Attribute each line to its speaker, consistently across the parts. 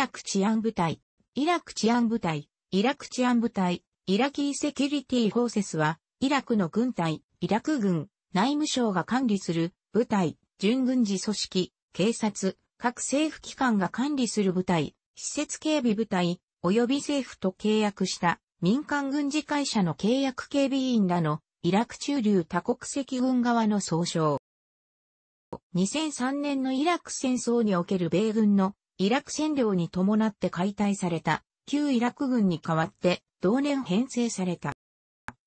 Speaker 1: ラク治安部隊、イラク治安部隊、イラク治安部隊、イラキーセキュリティフォーセスは、イラクの軍隊、イラク軍、内務省が管理する部隊、準軍事組織、警察、各政府機関が管理する部隊、施設警備部隊、及び政府と契約した。民間軍事会社の契約警備員らのイラク中流多国籍軍側の総称。2003年のイラク戦争における米軍のイラク占領に伴って解体された旧イラク軍に代わって同年編成された。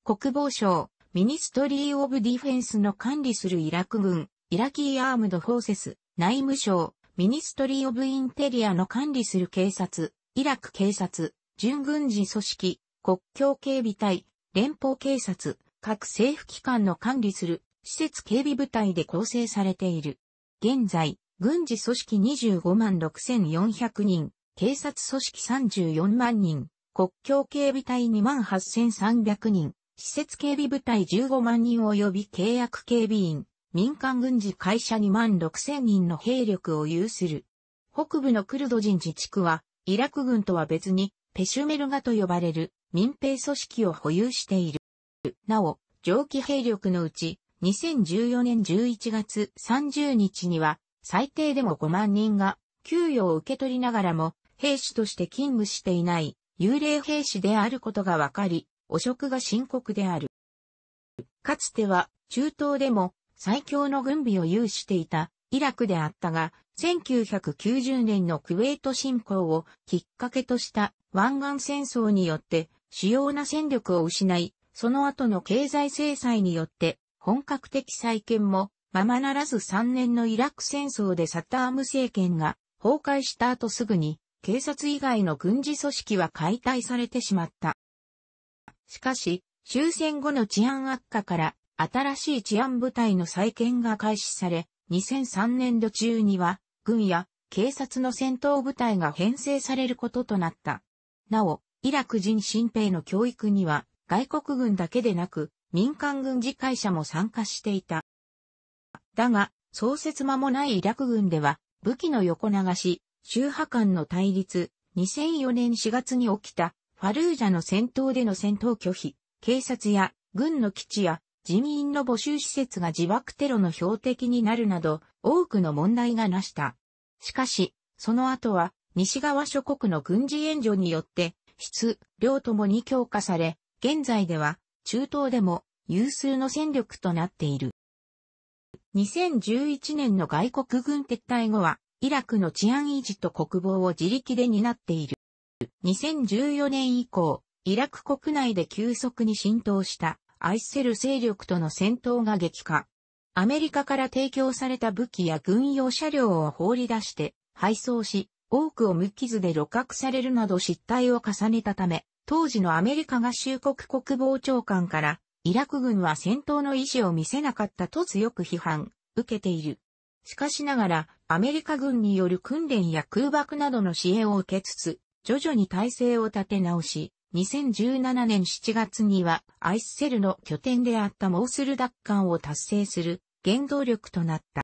Speaker 1: 国防省、 Ministry of Defence の管理するイラク軍、 Iraqi Armed Forces、内務省、 Ministry of Interior の管理する警察、イラク警察、準軍事組織、国境警備隊、連邦警察、各政府機関の管理する施設警備部隊で構成されている。現在、軍事組織25万6400人、警察組織34万人、国境警備隊2万8300人、施設警備部隊15万人及び契約警備員、民間軍事会社2万6000人の兵力を有する。北部のクルド人自治区は、イラク軍とは別に、ペシュメルガと呼ばれる民兵組織を保有している。なお、上記兵力のうち、2014年11月30日には、最低でも5万人が、給与を受け取りながらも、兵士として勤務していない、幽霊兵士であることが分かり、汚職が深刻である。かつては、中東でも、最強の軍備を有していた、イラクであったが、1990年のクウェート侵攻をきっかけとした湾岸戦争によって主要な戦力を失い、その後の経済制裁によって本格的再建もままならず3年のイラク戦争でサッターム政権が崩壊した後すぐに警察以外の軍事組織は解体されてしまった。しかし、終戦後の治安悪化から新しい治安部隊の再建が開始され、2003年度中には軍や警察の戦闘部隊が編成されることとなった。なお、イラク人新兵の教育には外国軍だけでなく民間軍事会社も参加していた。だが、創設間もないイラク軍では武器の横流し、宗派間の対立、2004年4月に起きたファルージャの戦闘での戦闘拒否、警察や軍の基地や人民の募集施設が自爆テロの標的になるなど多くの問題がなした。しかし、その後は西側諸国の軍事援助によって質、量ともに強化され、現在では中東でも有数の戦力となっている。2011年の外国軍撤退後は、イラクの治安維持と国防を自力で担っている。2014年以降、イラク国内で急速に浸透したアイセル勢力との戦闘が激化。アメリカから提供された武器や軍用車両を放り出して配送し、多くを無傷で露獲されるなど失態を重ねたため、当時のアメリカ合衆国国防長官からイラク軍は戦闘の意思を見せなかったと強く批判、受けている。しかしながら、アメリカ軍による訓練や空爆などの支援を受けつつ、徐々に体制を立て直し、2017年7月にはアイスセルの拠点であったモースル奪還を達成する原動力となった。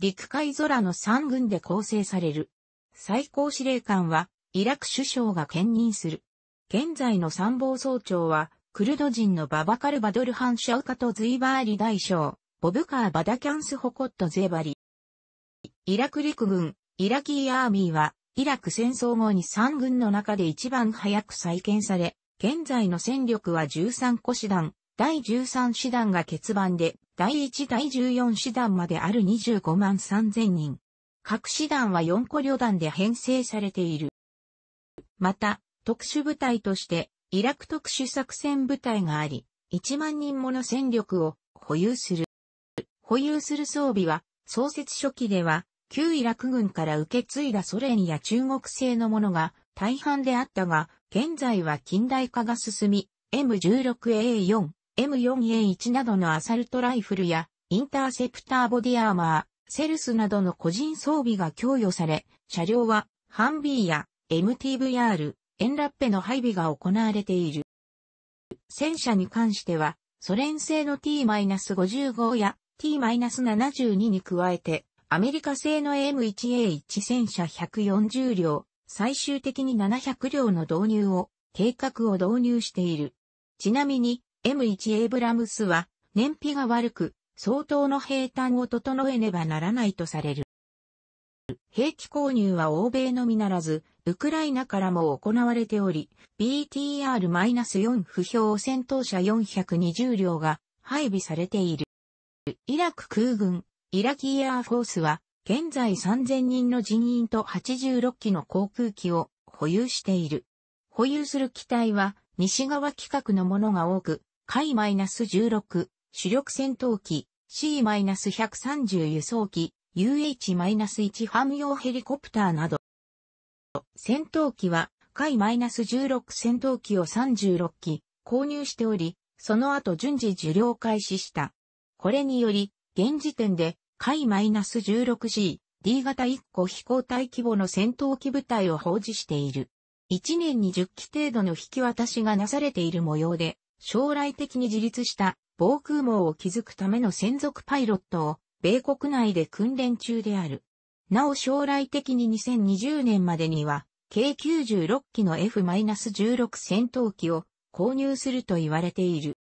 Speaker 1: 陸海空の3軍で構成される。最高司令官はイラク首相が兼任する。現在の参謀総長はクルド人のババカル・バドルハン・シャウカト・ズイバーリ大将、ボブカー・バダキャンス・ホコット・ゼバリ。イラク陸軍、イラキーアーミーは、イラク戦争後に3軍の中で一番早く再建され、現在の戦力は13個師団、第13師団が欠番で、第1第14師団まである25万3000人。各師団は4個旅団で編成されている。また、特殊部隊としてイラク特殊作戦部隊があり、1万人もの戦力を保有する。保有する装備は、創設初期では、旧イラク軍から受け継いだソ連や中国製のものが大半であったが、現在は近代化が進み、M16A4、M4A1 などのアサルトライフルや、インターセプターボディアーマー、セルスなどの個人装備が供与され、車両は、ハンビーや MTVR、エンラッペの配備が行われている。戦車に関しては、ソ連製の T-55 や T-72 に加えて、アメリカ製の M1A1 戦車140両、最終的に700両の導入を、計画を導入している。ちなみに、M1 エイブラムスは、燃費が悪く、相当の平坦を整えねばならないとされる。兵器購入は欧米のみならず、ウクライナからも行われており、BTR-4 不評戦闘車420両が配備されている。イラク空軍、イラキエアフォースは、現在3000人の人員と86機の航空機を保有している。保有する機体は西側規格のものが多く、海 -16 主力戦闘機 C-130 輸送機 UH-1 ファム用ヘリコプターなど。戦闘機は海 -16 戦闘機を36機購入しており、その後順次受領開始した。これにより、現時点で海 -16C、D 型1個飛行体規模の戦闘機部隊を保持している。1年に10機程度の引き渡しがなされている模様で、将来的に自立した防空網を築くための専属パイロットを米国内で訓練中である。なお将来的に2020年までには、計96機の F-16 戦闘機を購入すると言われている。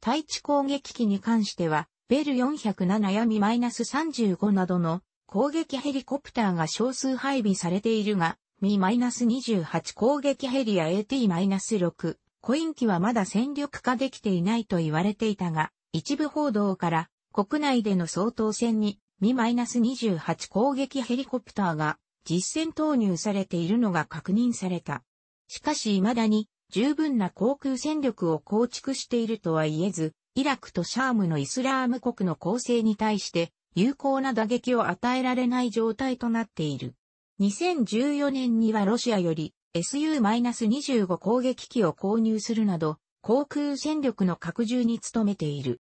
Speaker 1: 対地攻撃機に関しては、ベル407やミ -35 などの攻撃ヘリコプターが少数配備されているが、ミ -28 攻撃ヘリや AT-6 コイン機はまだ戦力化できていないと言われていたが、一部報道から国内での総統戦にミ -28 攻撃ヘリコプターが実戦投入されているのが確認された。しかし未だに十分な航空戦力を構築しているとは言えず、イラクとシャームのイスラーム国の攻勢に対して有効な打撃を与えられない状態となっている。2014年にはロシアより SU-25 攻撃機を購入するなど、航空戦力の拡充に努めている。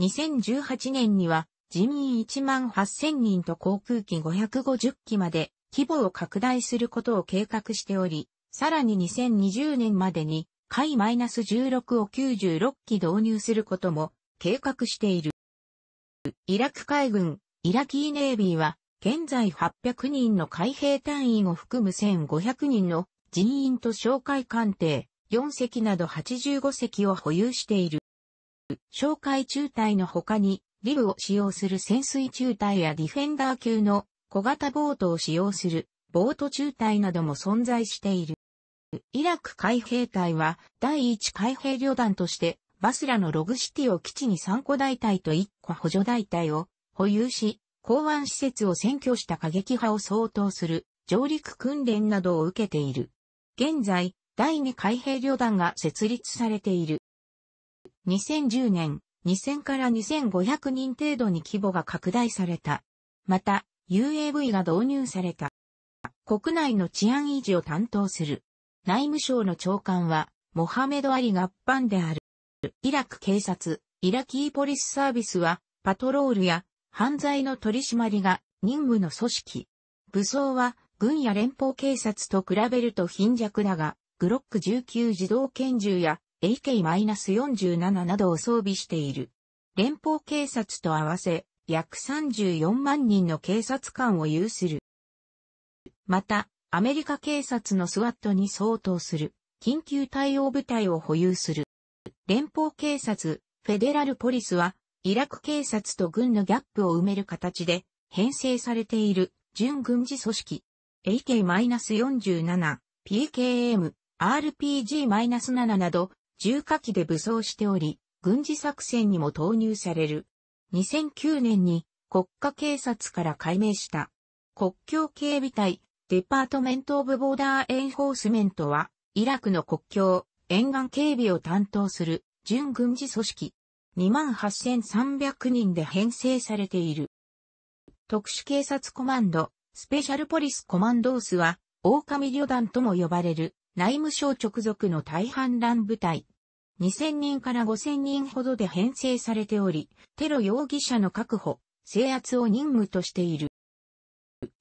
Speaker 1: 2018年には人員1万8000人と航空機550機まで規模を拡大することを計画しており、さらに2020年までに海 -16 を96機導入することも計画している。イラク海軍、イラキーネイビーは現在800人の海兵隊員を含む1500人の人員と哨戒艦艇4隻など85隻を保有している。哨戒中隊の他に、リブを使用する潜水中隊やディフェンダー級の小型ボートを使用するボート中隊なども存在している。イラク海兵隊は第一海兵旅団としてバスラのログシティを基地に3個大隊と1個補助大隊を保有し、港湾施設を占拠した過激派を相当する上陸訓練などを受けている。現在、第二海兵旅団が設立されている。2010年、2000から2500人程度に規模が拡大された。また、UAV が導入された。国内の治安維持を担当する。内務省の長官は、モハメド・アリ・ガッパンである。イラク警察、イラキーポリスサービスは、パトロールや犯罪の取り締まりが任務の組織。武装は軍や連邦警察と比べると貧弱だが、グロック19自動拳銃や AK-47 などを装備している。連邦警察と合わせ約34万人の警察官を有する。また、アメリカ警察のスワットに相当する緊急対応部隊を保有する。連邦警察、フェデラルポリスはイラク警察と軍のギャップを埋める形で編成されている準軍事組織 AK-47、PKM、RPG-7 など重火器で武装しており、軍事作戦にも投入される。2009年に国家警察から改名した国境警備隊デパートメント・オブ・ボーダー・エンフォースメントはイラクの国境沿岸警備を担当する準軍事組織28,300人で編成されている。特殊警察コマンド、スペシャルポリスコマンドースは、狼旅団とも呼ばれる内務省直属の大反乱部隊。2000人から5000人ほどで編成されており、テロ容疑者の確保、制圧を任務としている。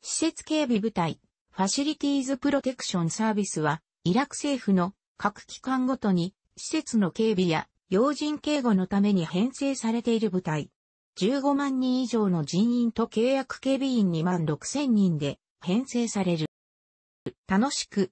Speaker 1: 施設警備部隊、ファシリティーズプロテクションサービスは、イラク政府の各機関ごとに、施設の警備や要人警護のために編成されている部隊。15万人以上の人員と契約警備員2万6千人で編成される。楽しく